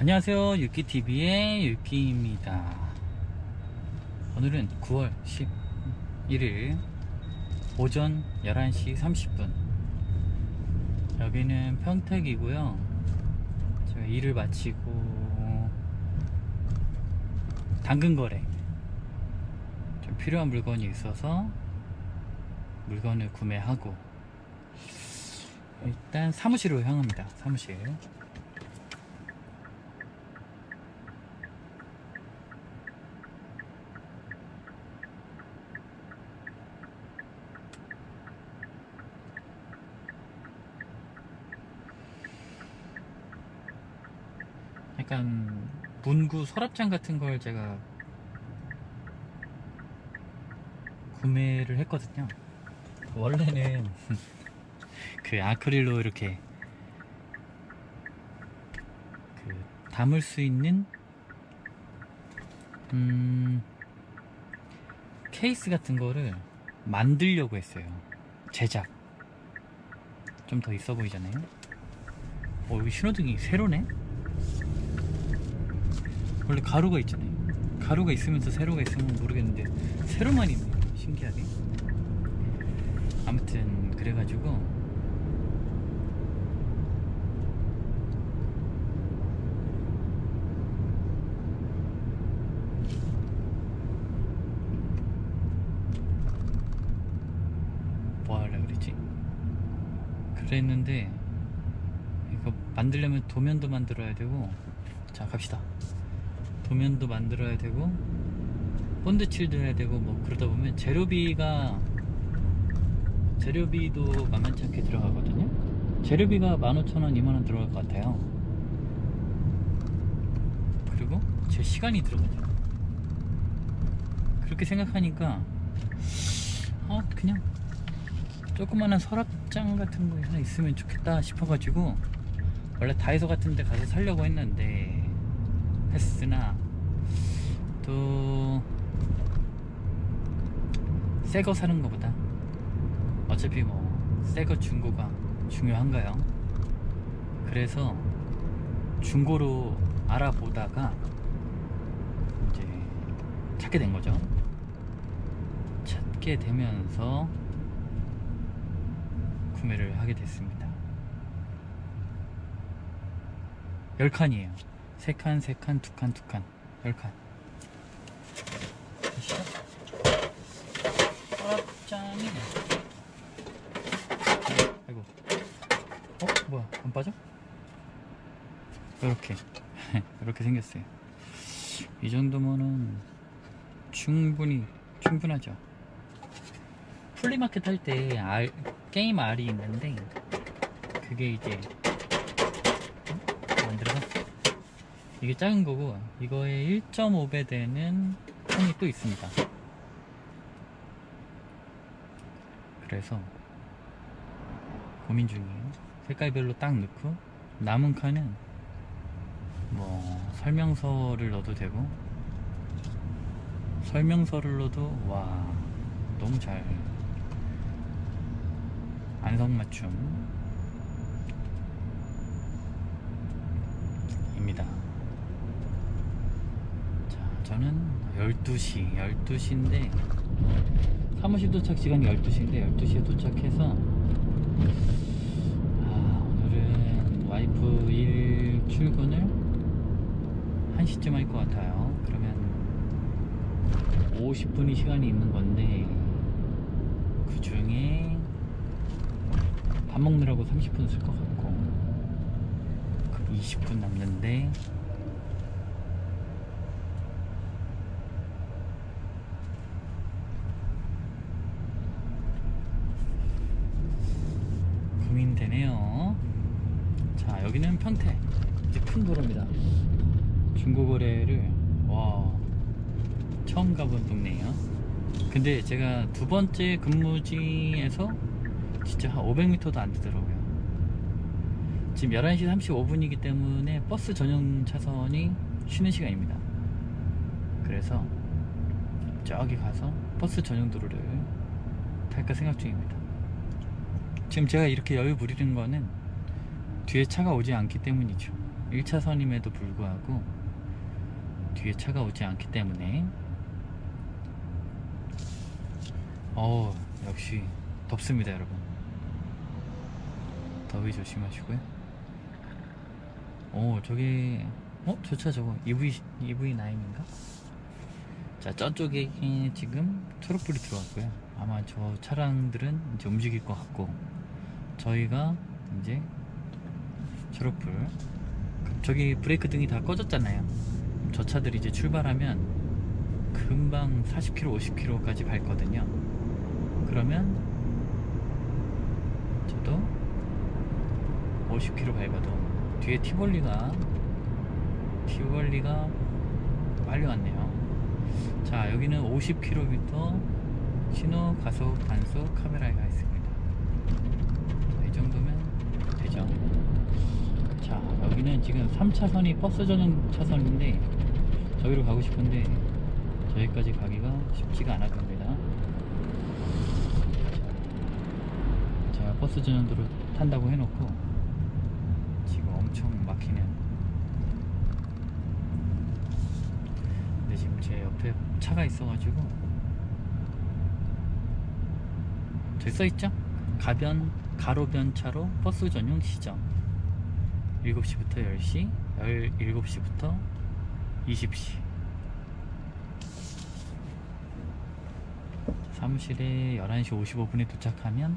안녕하세요. 유키TV의 유키입니다. 오늘은 9월 11일 오전 11시 30분. 여기는 평택이고요. 제가 일을 마치고 당근거래 좀 필요한 물건이 있어서 물건을 구매하고 일단 사무실로 향합니다. 사무실 약간 문구 서랍장 같은 걸 제가 구매를 했거든요. 원래는 그 아크릴로 이렇게 그 담을 수 있는 음 케이스 같은 거를 만들려고 했어요. 제작. 좀 더 있어 보이잖아요. 어, 여기 신호등이 세로네? 원래 가루가 있잖아요. 가루가 있으면서 세로가 있으면 모르겠는데 세로만 있네. 신기하게. 아무튼 그래가지고 뭐 하려 그랬지? 그랬는데 이거 만들려면 도면도 만들어야 되고 자 갑시다. 도면도 만들어야 되고 본드 칠도 해야 되고 뭐 그러다 보면 재료비가 재료비도 만만치 않게 들어가거든요. 재료비가 15,000원 2만원 들어갈 것 같아요. 그리고 제 시간이 들어가죠. 그렇게 생각하니까 어 그냥 조그마한 서랍장 같은 거 하나 있으면 좋겠다 싶어가지고 원래 다이소 같은 데 가서 살려고 했는데 했으나 또새거 사는 것보다 어차피 뭐 새 거 중고가 중요한가요? 그래서 중고로 알아보다가 이제 찾게 된 거죠. 찾게 되면서 구매를 하게 됐습니다. 10칸이에요. 3칸, 3칸, 2칸, 2칸. 10칸. 보시죠. 서랍장이. 아이고. 어? 뭐야? 안 빠져? 이렇게. 이렇게 생겼어요. 이 정도면은 충분히, 충분하죠. 플리마켓 할 때 게임 알이 있는데, 그게 이제 만들어서 이게 작은 거고 이거에 1.5배 되는 칸이 또 있습니다 그래서 고민 중이에요 색깔별로 딱 넣고 남은 칸은 뭐 설명서를 넣어도 되고 설명서를 넣어도 와 너무 잘 안성맞춤 입니다. 자, 저는 12시, 12시인데 사무실 도착 시간이 12시인데 12시에 도착해서 아, 오늘은 와이프 일 출근을 1시쯤 할 것 같아요. 그러면 50분이 시간이 있는 건데 그 중에 밥 먹느라고 30분 쓸 것 같고 20분 남는데 고민 되네요. 자 여기는 평택. 이제 큰 도로입니다. 중고거래를 와 처음 가본 동네예요. 근데 제가 두 번째 근무지에서 진짜 한 500m도 안 되더라고요. 지금 11시 35분이기 때문에 버스 전용 차선이 쉬는 시간입니다. 그래서 저기 가서 버스 전용 도로를 탈까 생각 중입니다. 지금 제가 이렇게 여유 부리는 거는 뒤에 차가 오지 않기 때문이죠. 1차선임에도 불구하고 뒤에 차가 오지 않기 때문에 어 역시 덥습니다 여러분 더위 조심하시고요 오 저기 어? 저 차 저거 EV, EV9인가? 자 저쪽에 지금 초록불이 들어왔고요 아마 저 차량들은 이제 움직일 것 같고 저희가 이제 초록불 저기 브레이크 등이 다 꺼졌잖아요. 저 차들이 이제 출발하면 금방 40km 50km까지 밟거든요. 그러면 저도 50km 밟아도 뒤에 티볼리가 티볼리가 빨리 왔네요. 자 여기는 50km 신호 가속 단속 카메라가 있습니다 자, 이 정도면 되죠 자 여기는 지금 3차선이 버스 전용 차선인데 저기로 가고 싶은데 저기까지 가기가 쉽지가 않아 됩니다. 자, 제가 버스 전용도로 탄다고 해놓고 지금 엄청 막히네요. 근데 지금 제 옆에 차가 있어가지고 저기 써있죠? 가변 가로변 차로 버스 전용 시정 7시부터 10시? 17시부터 20시. 사무실에 11시 55분에 도착하면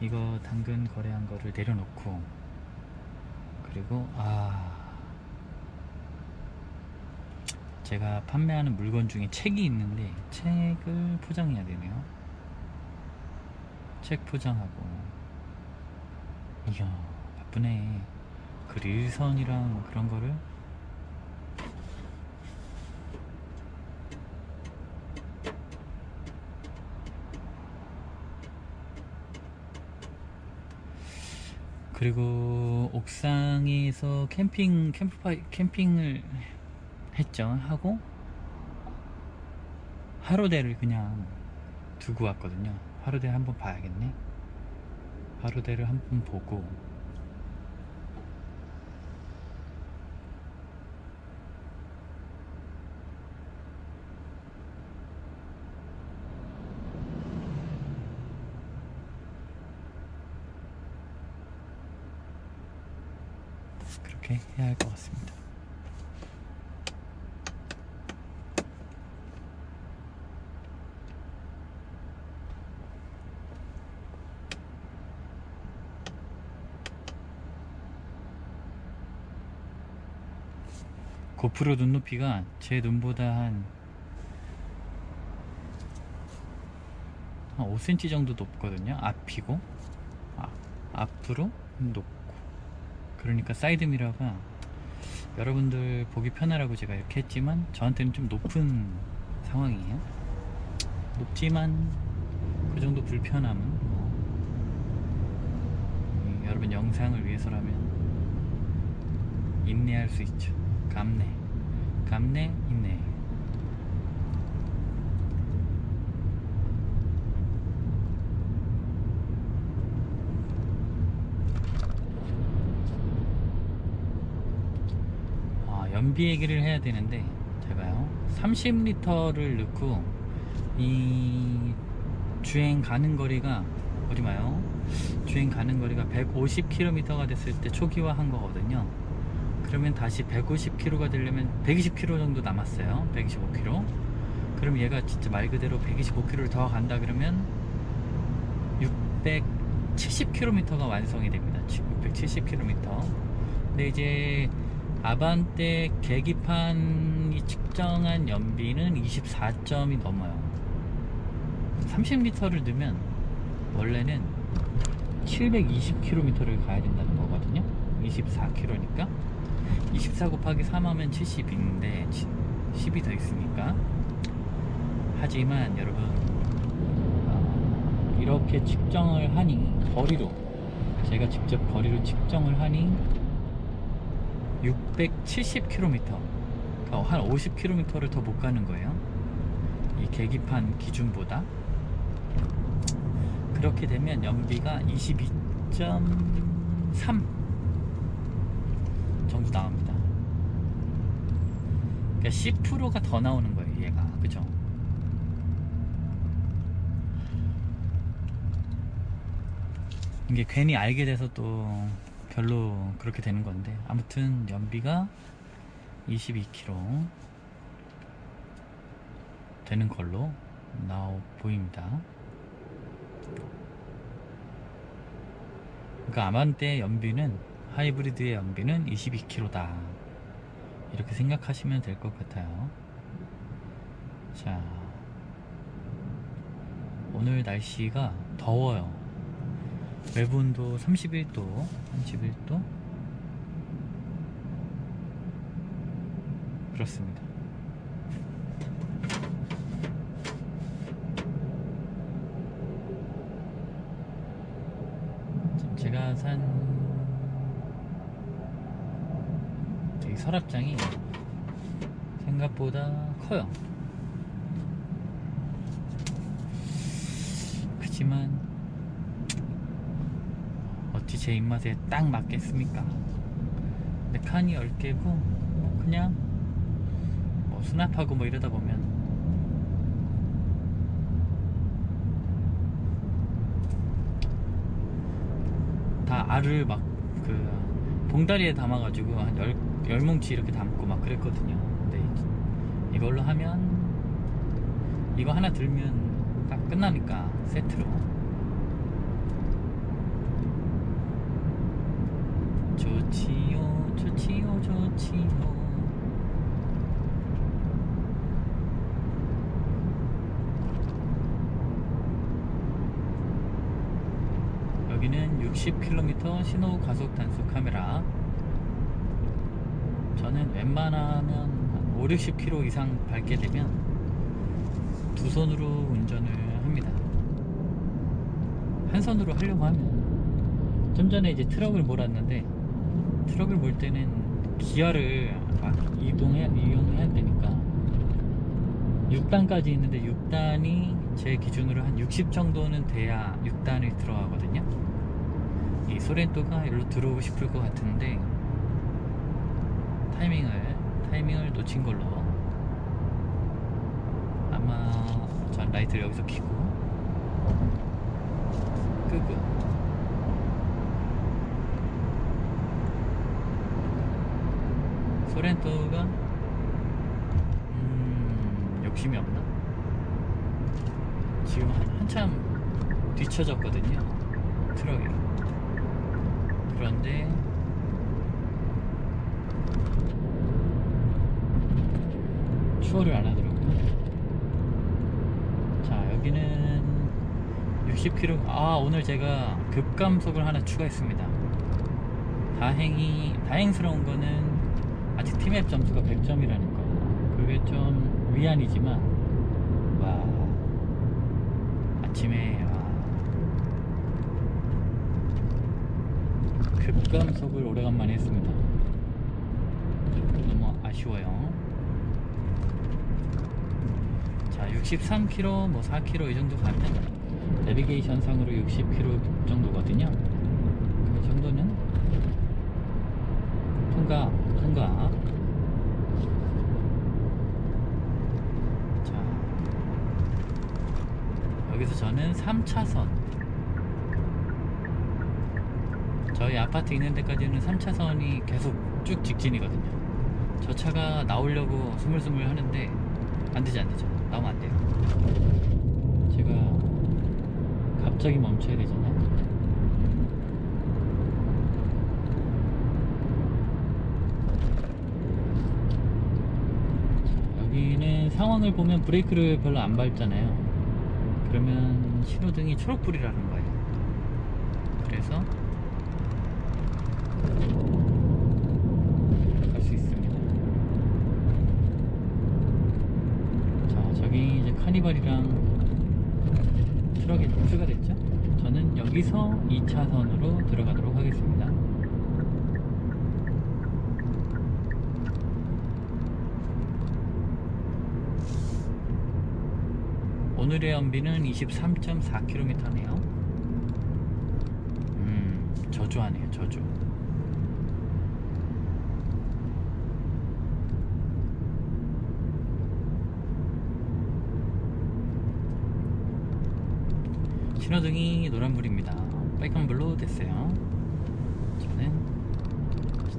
이거 당근 거래한 거를 내려놓고 그리고 아 제가 판매하는 물건 중에 책이 있는데 책을 포장해야 되네요. 책 포장하고. 이야 바쁘네 그 릴선이랑 그런 거를? 그리고 옥상에서 캠핑 캠프파이 캠핑을 했죠. 하고 하루대를 그냥 두고 왔거든요. 하루대 한번 봐야겠네. 하루대를 한번 보고 그렇게 해야 할 것 같습니다. 고프로 눈높이가 제 눈보다 한, 한 5cm 정도 높거든요. 앞이고, 아, 앞으로 높고. 그러니까 사이드 미러가 여러분들 보기 편하라고 제가 이렇게 했지만 저한테는 좀 높은 상황이에요. 높지만 그 정도 불편함은 음, 여러분 영상을 위해서라면 인내할 수 있죠. 감내. 감내 인내 아, 연비 얘기를 해야 되는데 제가요. 30리터를 넣고 이 주행 가는 거리가 어디 마요? 주행 가는 거리가 150km가 됐을 때 초기화 한 거거든요. 그러면 다시 150km가 되려면 120km 정도 남았어요. 125km 그럼 얘가 진짜 말 그대로 125km를 더 간다 그러면 670km가 완성이 됩니다. 670km 근데 이제 아반떼 계기판이 측정한 연비는 24점이 넘어요. 30리터를 넣으면 원래는 720km를 가야 된다는 거거든요. 24km니까. 24 곱하기 3 하면 70인데 10이 더 있으니까. 하지만 여러분 어, 이렇게 측정을 하니 거리로 제가 직접 거리로 측정을 하니 670km 그러니까 한 50km를 더 못 가는 거예요 이 계기판 기준보다 그렇게 되면 연비가 22.3 정도 나옵니다. 그러니까 10%가 더 나오는 거예요, 얘가. 그죠? 이게 괜히 알게 돼서 또 별로 그렇게 되는 건데 아무튼 연비가 22km 되는 걸로 나오 보입니다. 그러니까 아반떼 연비는 하이브리드의 연비는 22km다. 이렇게 생각하시면 될 것 같아요. 자, 오늘 날씨가 더워요. 외부 온도 31도, 31도. 그렇습니다. 제가 산 이 서랍장이 생각보다 커요. 그지만 어찌 제 입맛에 딱 맞겠습니까? 근데 칸이 10개고 그냥 뭐 수납하고 뭐 이러다 보면 다 알을 막 그 봉다리에 담아가지고 한 열, 열 뭉치 이렇게 담고 막 그랬거든요. 근데 이- 이걸로 하면 이거 하나 들면 딱 끝나니까 세트로. 좋지요, 좋지요, 좋지요. 여기는 60km 신호 가속 단속 카메라. 저는 웬만하면 한 5, 60km 이상 밟게 되면 두 손으로 운전을 합니다. 한 손으로 하려고 하면 좀 전에 이제 트럭을 몰았는데 트럭을 몰 때는 기어를 막 이동해 이용해야 되니까. 6단까지 있는데 6단이 제 기준으로 한 60 정도는 돼야 6단이 들어가거든요. 이 소렌토가 일로 들어오고 싶을 것 같은데 타이밍을 타이밍을 놓친 걸로. 아마 전 라이트를 여기서 켜고 끄고 소렌토가 음, 욕심이 없나? 지금 한, 한참 뒤쳐졌거든요 트럭이. 그런데 추월을 안 하더라고요. 자 여기는 60km 아 오늘 제가 급감속을 하나 추가했습니다. 다행히 다행스러운 거는 아직 티맵 점수가 100점이라는 거 그게 좀 위안이지만 와 아침에 와. 급감속을 오래간만에 했습니다. 너무 아쉬워요. 자 63km 뭐 4km 이 정도 가면 내비게이션 상으로 60km 정도거든요 그 정도는 통과 통과 자 여기서 저는 3차선. 저희 아파트 있는 데까지는 3차선이 계속 쭉 직진이거든요. 저 차가 나오려고 스물스물 하는데 안되지 안되죠 나오면 안돼요. 제가 갑자기 멈춰야 되잖아요. 여기는 상황을 보면 브레이크를 별로 안 밟잖아요. 그러면 신호등이 초록불이라는 거예요. 그래서 오늘의 연비는 23.4km네요. 음 저조하네요 저조. 신호등이 노란불입니다. 빨간불로 됐어요. 저는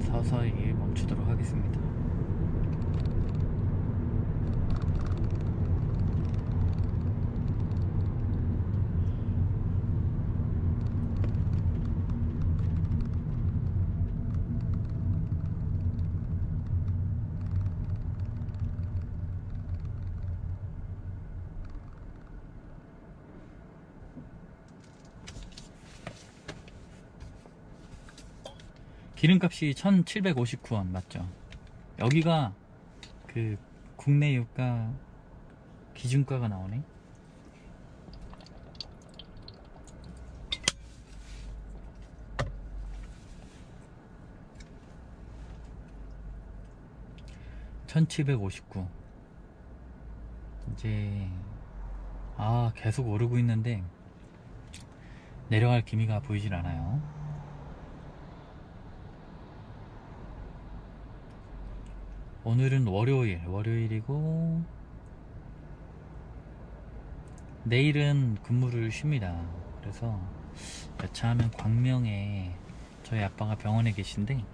서서히 멈추도록 하겠습니다. 기름값이 1759원 맞죠? 여기가 그 국내 유가 기준가가 나오네. (1759) 이제 아 계속 오르고 있는데 내려갈 기미가 보이질 않아요 오늘은 월요일, 월요일이고 내일은 근무를 쉽니다. 그래서 여차하면 광명에 저희 아빠가 병원에 계신데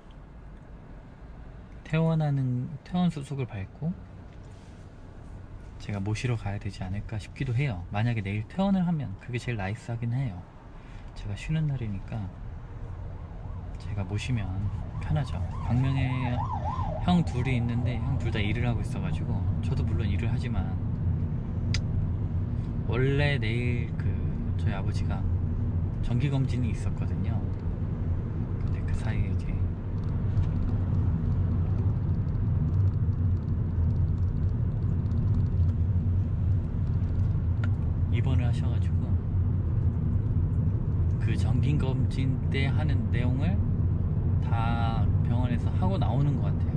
퇴원하는 퇴원 수속을 밟고 제가 모시러 가야 되지 않을까 싶기도 해요. 만약에 내일 퇴원을 하면 그게 제일 나이스하긴 해요. 제가 쉬는 날이니까 제가 모시면 편하죠. 광명에 형 둘이 있는데 형 둘 다 일을 하고 있어가지고 저도 물론 일을 하지만 원래 내일 그 저희 아버지가 정기검진이 있었거든요 근데 그 사이에 이제 입원을 하셔가지고 그 정기검진 때 하는 내용을 다 병원에서 하고 나오는 것 같아요.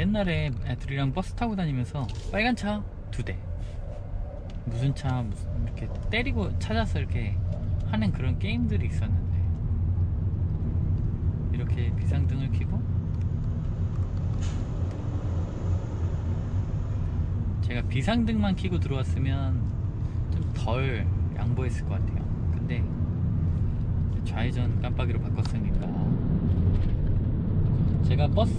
옛날에 애들이랑 버스 타고 다니면서 빨간 차 두 대. 무슨 차 무슨 이렇게 때리고 찾아서 이렇게 하는 그런 게임들이 있었는데 이렇게 비상등을 켜고 제가 비상등만 켜고 들어왔으면 좀 덜 양보했을 것 같아요 근데 좌회전 깜빡이로 바꿨으니까 제가 버스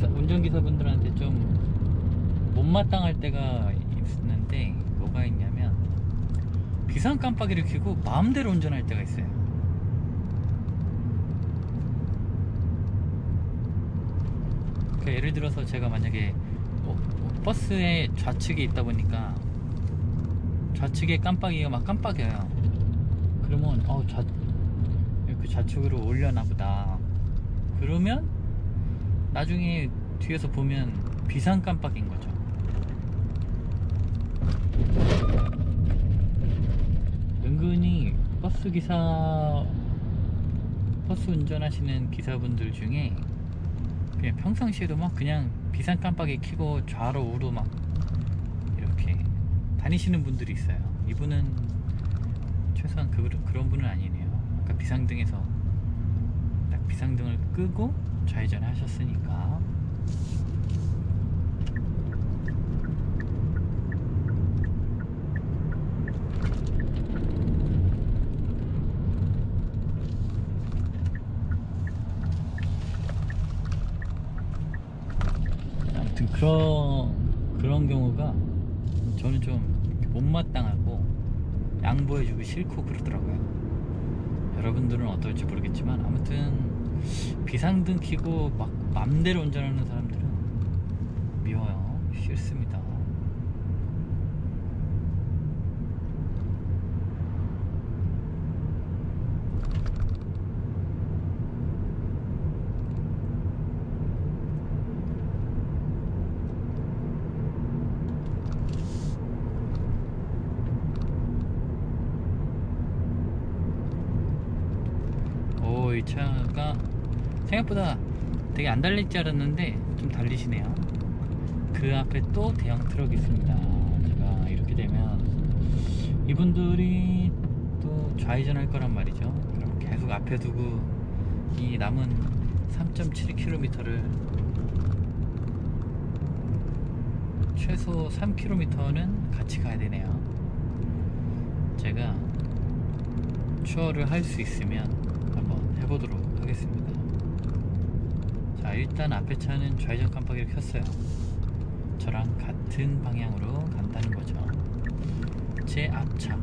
기사, 운전기사분들한테 좀 못마땅할 때가 있는데 뭐가 있냐면 비상 깜빡이를 켜고 마음대로 운전할 때가 있어요. 그러니까 예를 들어서 제가 만약에 뭐 버스에 좌측에 있다 보니까 좌측에 깜빡이가 막 깜빡여요. 그러면 어 좌, 그 좌측으로 올려나 보다. 그러면 나중에 뒤에서 보면 비상 깜빡인 거죠. 은근히 버스 기사 버스 운전하시는 기사분들 중에 그냥 평상시에도 막 그냥 비상 깜빡이 켜고 좌로 우로 막 이렇게 다니시는 분들이 있어요. 이분은 최소한 그, 그런 분은 아니네요. 아까 비상등에서 딱 비상등을 끄고 좌회전 하셨으니까 아무튼 그런 그런 경우가 저는 좀 못마땅하고 양보해주고 싫고 그러더라고요. 여러분들은 어떨지 모르겠지만 아무튼 비상등 켜고 막 맘대로 운전하는 사람들은 미워요. 싫습니다. 오, 이 차가 생각보다 되게 안 달릴 줄 알았는데 좀 달리시네요. 그 앞에 또 대형 트럭이 있습니다. 제가 이렇게 되면 이분들이 또 좌회전할 거란 말이죠. 그럼 계속 앞에 두고 이 남은 3.7km를 최소 3km는 같이 가야 되네요. 제가 추월을 할 수 있으면 한번 해보도록 하겠습니다. 자, 일단 앞에 차는 좌회전 깜빡이를 켰어요. 저랑 같은 방향으로 간다는 거죠. 제 앞차.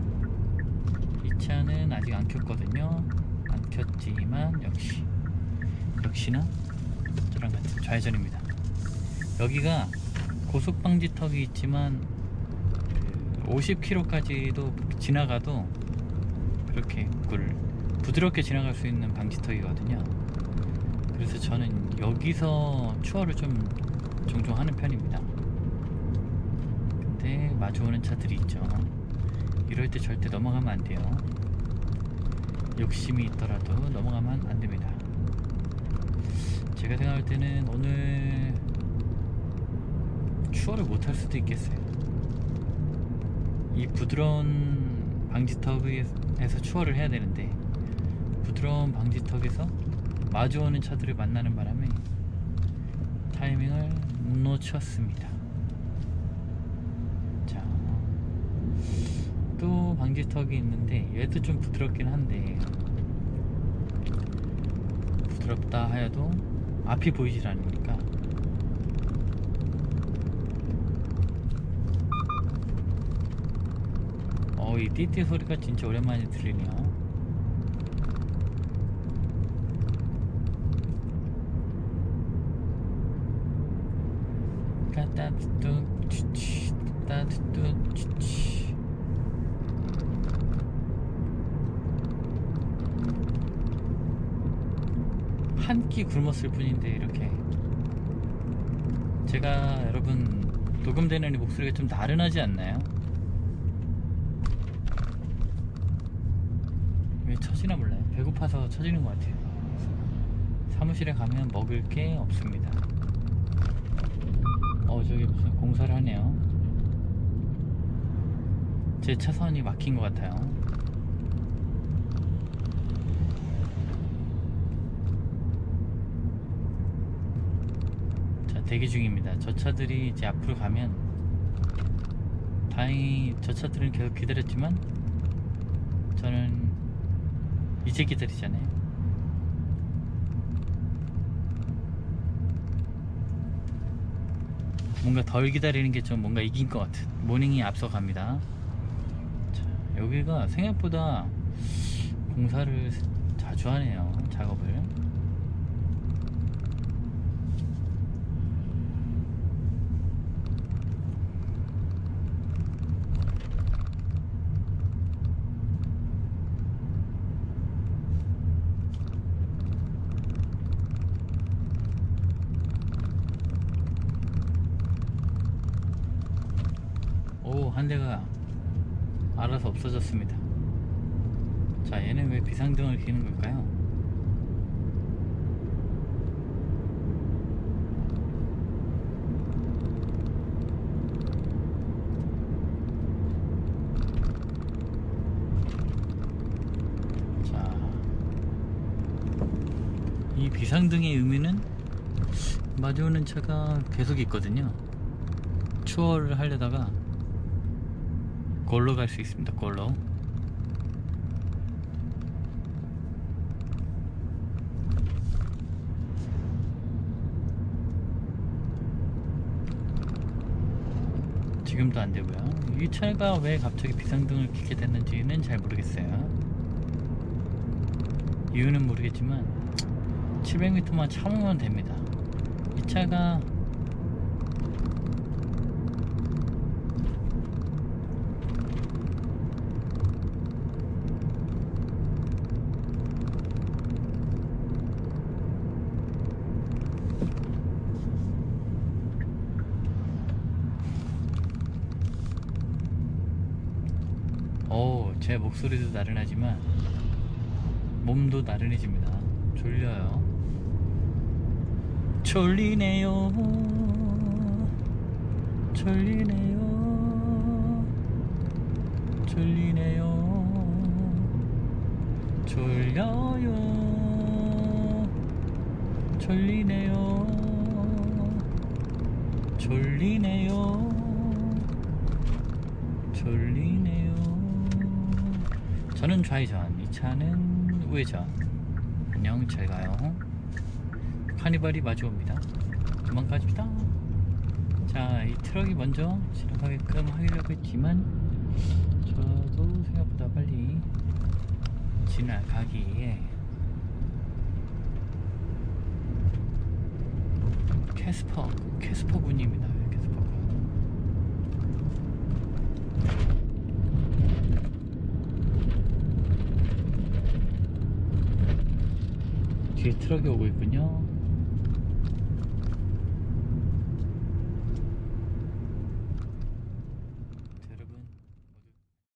이 차는 아직 안 켰거든요. 안 켰지만 역시 역시나 저랑 같은 좌회전입니다. 여기가 고속 방지턱이 있지만 그 50km까지도 지나가도 그렇게 꿀 부드럽게 지나갈 수 있는 방지턱이거든요. 그래서 저는 여기서 추월을 좀 종종 하는 편입니다. 근데 마주오는 차들이 있죠. 이럴 때 절대 넘어가면 안 돼요. 욕심이 있더라도 넘어가면 안 됩니다. 제가 생각할 때는 오늘 추월을 못할 수도 있겠어요. 이 부드러운 방지턱에서 추월을 해야 되는데 부드러운 방지턱에서 마주오는 차들을 만나는 바람에 타이밍을 놓쳤습니다. 자, 또 방지턱이 있는데 얘도 좀 부드럽긴 한데 부드럽다 하여도 앞이 보이질 않으니까 어, 이 띠띠 소리가 진짜 오랜만에 들리네요. 따뜻 치치 따뜻 치치 한 끼 굶었을 뿐인데 이렇게 제가 여러분 녹음되는 이 목소리가 좀 나른하지 않나요? 왜 처지나 몰라요? 배고파서 처지는 것 같아요. 사무실에 가면 먹을 게 없습니다. 어 저기 무슨 공사를 하네요. 제 차선이 막힌 것 같아요. 자 대기 중입니다. 저 차들이 이제 앞으로 가면 다행히 저 차들은 계속 기다렸지만 저는 이제 기다리잖아요 뭔가 덜 기다리는 게 좀 뭔가 이긴 것 같은 모닝이 앞서갑니다. 자, 여기가 생각보다 공사를 자주 하네요 작업을 오, 한 대가 알아서 없어졌습니다. 자, 얘는 왜 비상등을 켜는 걸까요? 자, 이 비상등의 의미는 마주오는 차가 계속 있거든요. 추월을 하려다가 골로 갈 수 있습니다. 골로. 지금도 안 되고요. 이 차가 왜 갑자기 비상등을 켜게 됐는지는 잘 모르겠어요. 이유는 모르겠지만 700m만 참으면 됩니다. 이 차가 오, 제 목소리도 나른하지만 몸도 나른해집니다. 졸려요. 졸리네요. 졸리네요 졸리네요 졸려요 졸리네요 졸리네요 졸리네요 저는 좌회전 이 차는 우회전. 안녕 잘 가요. 카니발이 마주옵니다. 도망가줍니다. 자 이 트럭이 먼저 지나가게끔 하려고 했지만 저도 생각보다 빨리 지나가기에 캐스퍼 캐스퍼 군입니다 캐스퍼 군 뒤에 트럭이 오고 있군요